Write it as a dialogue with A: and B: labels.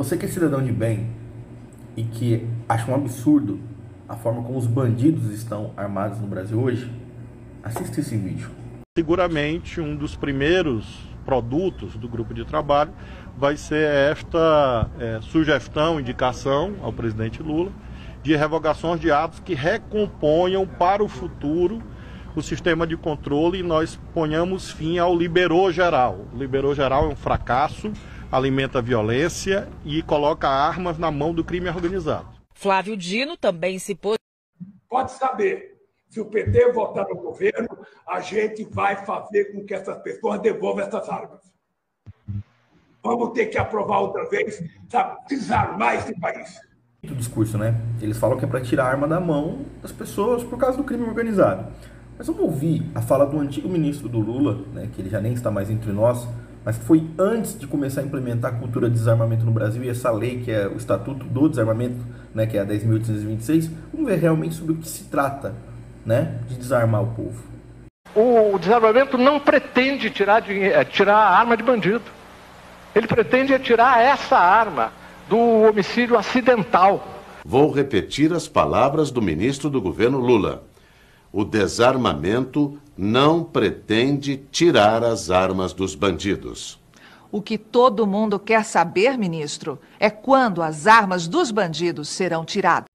A: Você que é cidadão de bem e que acha um absurdo a forma como os bandidos estão armados no Brasil hoje, assista esse vídeo.
B: Seguramente um dos primeiros produtos do grupo de trabalho vai ser esta é, sugestão, indicação ao presidente Lula de revogações de atos que recomponham para o futuro o sistema de controle e nós ponhamos fim ao liberou geral. O liberou geral é um fracasso, alimenta violência e coloca armas na mão do crime organizado.
C: Flávio Dino também se pôs.
D: Pode saber, se o PT votar no governo, a gente vai fazer com que essas pessoas devolvam essas armas. Vamos ter que aprovar outra vez, sabe, desarmar esse país.
A: O discurso, né? Eles falam que é para tirar a arma da mão das pessoas por causa do crime organizado. Mas vamos ouvir a fala do antigo ministro do Lula, né, que ele já nem está mais entre nós, mas que foi antes de começar a implementar a cultura de desarmamento no Brasil e essa lei que é o Estatuto do Desarmamento, né, que é a 10.826. Vamos ver realmente sobre o que se trata né, de desarmar o povo.
E: O desarmamento não pretende tirar, dinheiro, é, tirar a arma de bandido. Ele pretende tirar essa arma do homicídio acidental.
F: Vou repetir as palavras do ministro do governo Lula. O desarmamento não pretende tirar as armas dos bandidos.
G: O que todo mundo quer saber, ministro, é quando as armas dos bandidos serão tiradas.